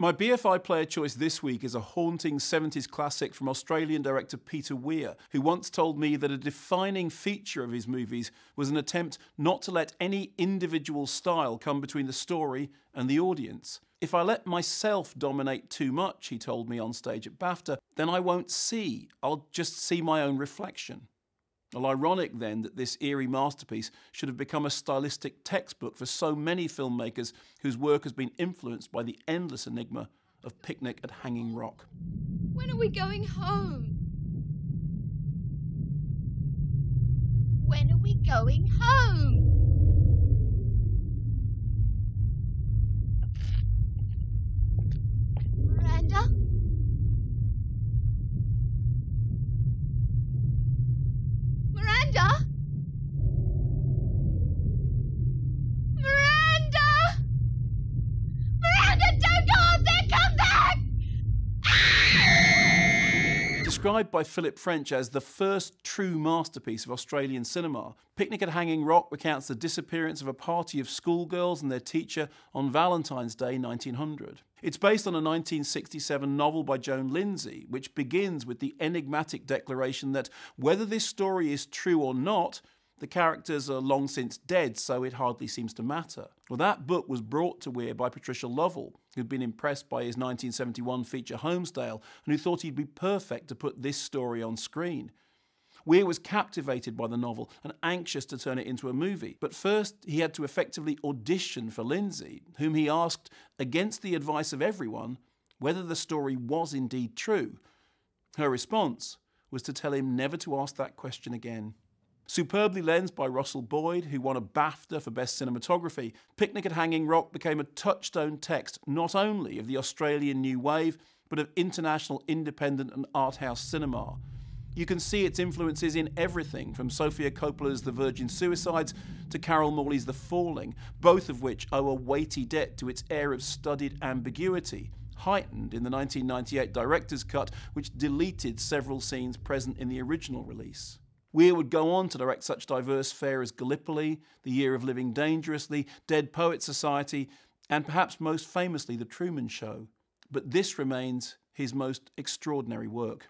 My BFI player choice this week is a haunting 70s classic from Australian director Peter Weir, who once told me that a defining feature of his movies was an attempt not to let any individual style come between the story and the audience. If I let myself dominate too much, he told me on stage at BAFTA, then I won't see. I'll just see my own reflection. Well, ironic then that this eerie masterpiece should have become a stylistic textbook for so many filmmakers whose work has been influenced by the endless enigma of Picnic at Hanging Rock. When are we going home? When are we going home? Described by Philip French as the first true masterpiece of Australian cinema, Picnic at Hanging Rock recounts the disappearance of a party of schoolgirls and their teacher on Valentine's Day 1900. It's based on a 1967 novel by Joan Lindsay, which begins with the enigmatic declaration that whether this story is true or not, the characters are long since dead, so it hardly seems to matter. Well, that book was brought to Weir by Patricia Lovell, who'd been impressed by his 1971 feature Homesdale and who thought he'd be perfect to put this story on screen. Weir was captivated by the novel and anxious to turn it into a movie. But first, he had to effectively audition for Lindsay, whom he asked, against the advice of everyone, whether the story was indeed true. Her response was to tell him never to ask that question again. Superbly lensed by Russell Boyd, who won a BAFTA for Best Cinematography, Picnic at Hanging Rock became a touchstone text not only of the Australian New Wave, but of international independent and art house cinema. You can see its influences in everything from Sofia Coppola's The Virgin Suicides to Carol Morley's The Falling, both of which owe a weighty debt to its air of studied ambiguity, heightened in the 1998 director's cut, which deleted several scenes present in the original release. Weir would go on to direct such diverse fare as Gallipoli, The Year of Living Dangerously, Dead Poets Society, and perhaps most famously The Truman Show. But this remains his most extraordinary work.